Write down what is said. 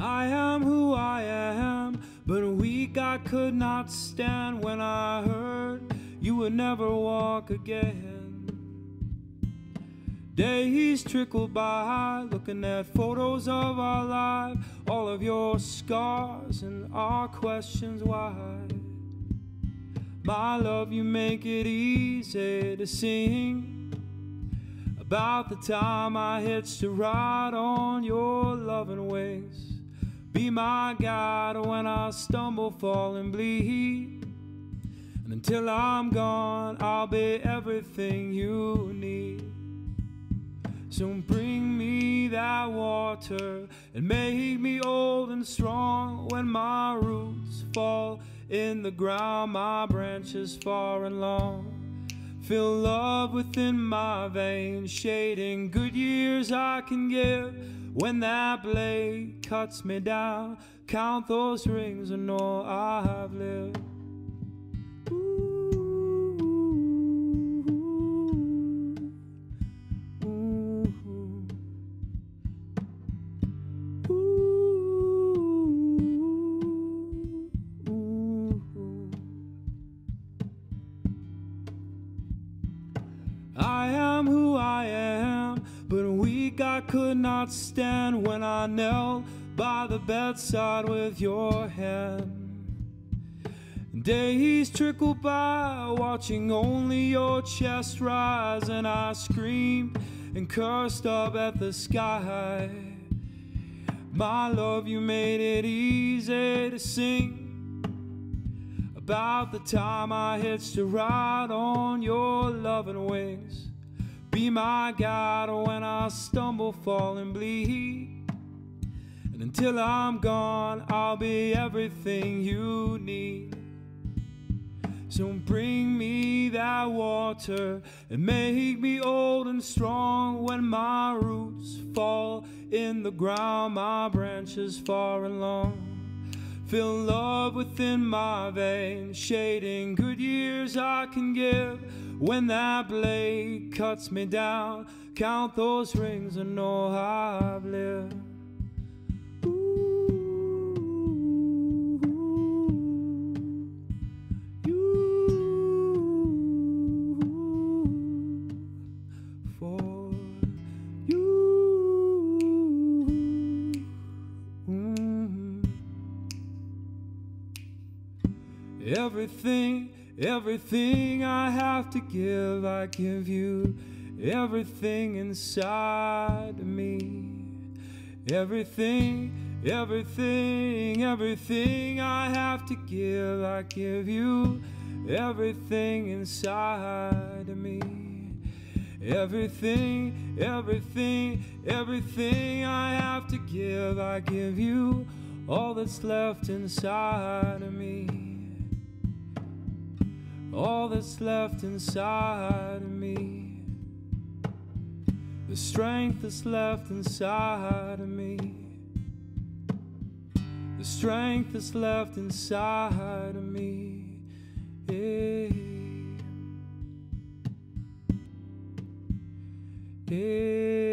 I am who I am, but weak I could not stand when I heard you would never walk again. Days trickle by, looking at photos of our life, all of your scars and our questions why. My love, you make it easy to sing about the time I hitched a ride on your loving wings. Be my guide when I stumble, fall, and bleed. And until I'm gone, I'll be everything you need. So bring me that water and make me old and strong when my roots fall in the ground, my branches far and long. Feel love within my veins, shading good years I can give. When that blade cuts me down, count those rings and all I've lived. I am who I am, but weak I could not stand when I knelt by the bedside with your hand. Days trickle by, watching only your chest rise, and I screamed and cursed up at the sky. My love, you made it easy to sing about the time I hitched a ride on your loving wings. Be my guide when I stumble, fall, and bleed. And until I'm gone, I'll be everything you need. So bring me that water and make me old and strong when my roots fall in the ground, my branches far and long. Feel love within my veins, shading good years I can give. When that blade cuts me down, count those rings and know I've lived. Everything, everything I have to give, I give you. Everything inside of me. Everything, everything, everything I have to give, I give you. Everything inside of me. Everything, everything, everything I have to give, I give you all that's left inside of me. All that's left inside of me. The strength that's left inside of me. The strength that's left inside of me. Yeah. Yeah.